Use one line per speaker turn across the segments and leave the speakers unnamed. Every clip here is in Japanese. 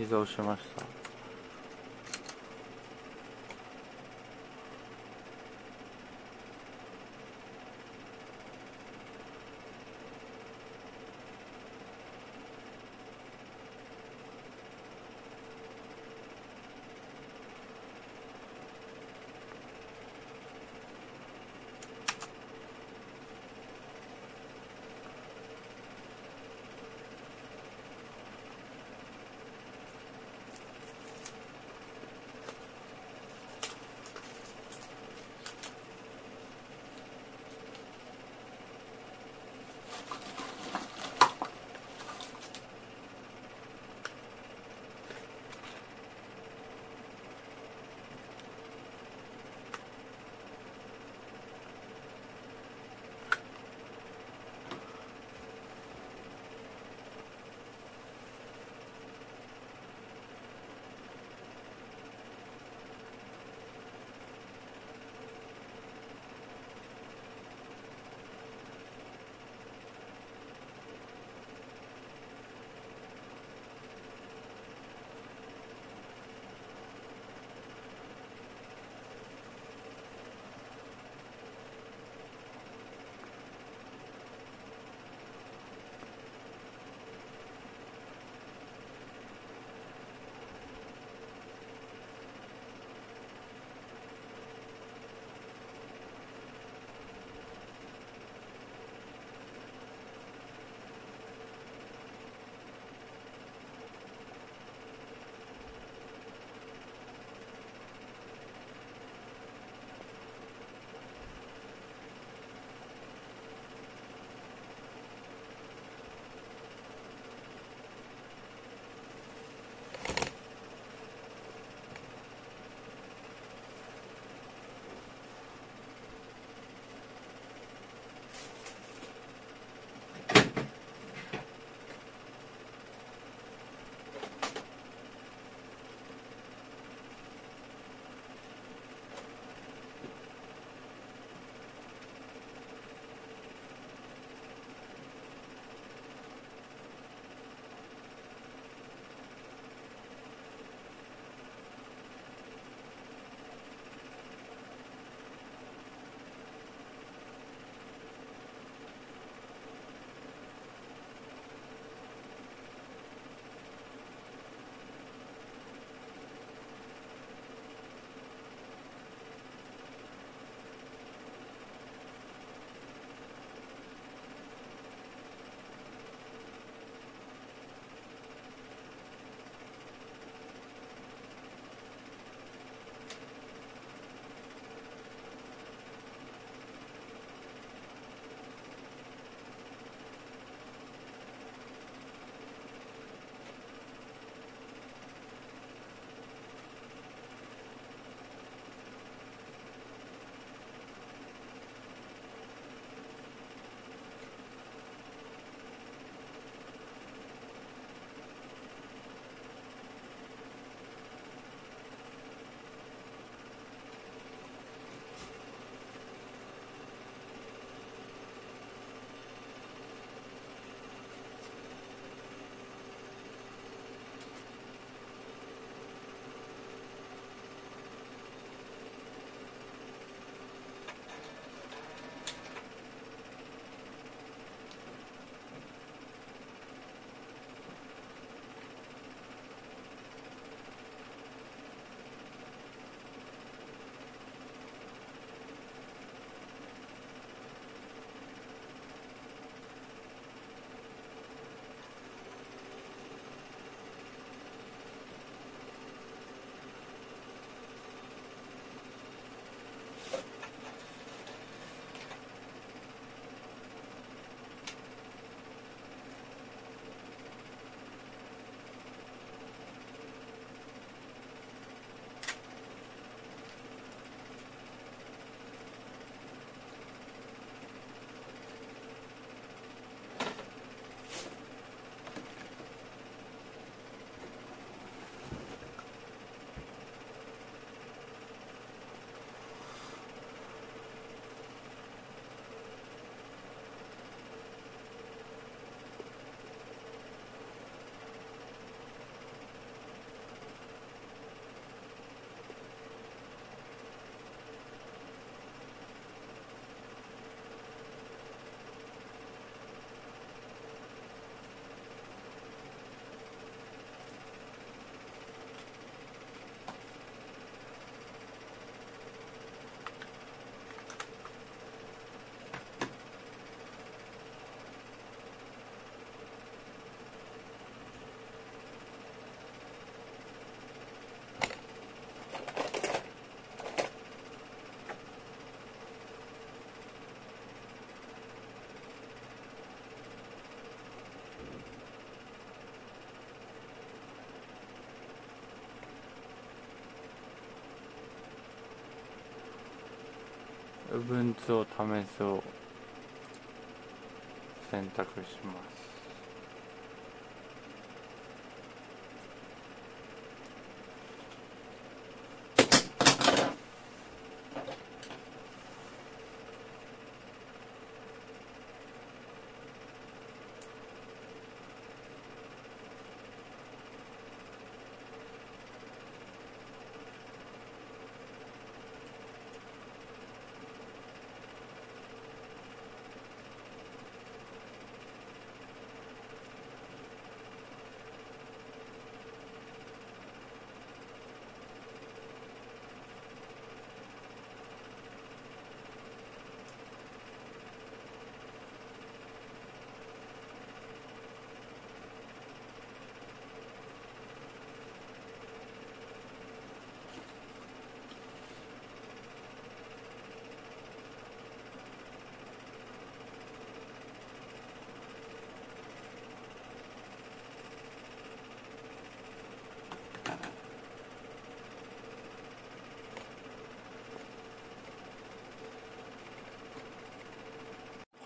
移動しました。Ubuntu を試すを選択します。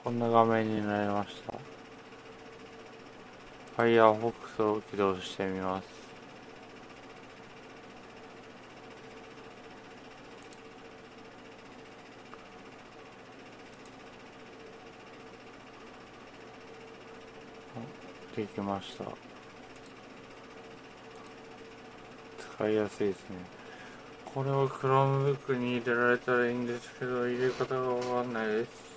こんな画面になりました。Firefox を起動してみます。できました。使いやすいですね。これを Chromebook に入れられたらいいんですけど入れ方がわかんないです。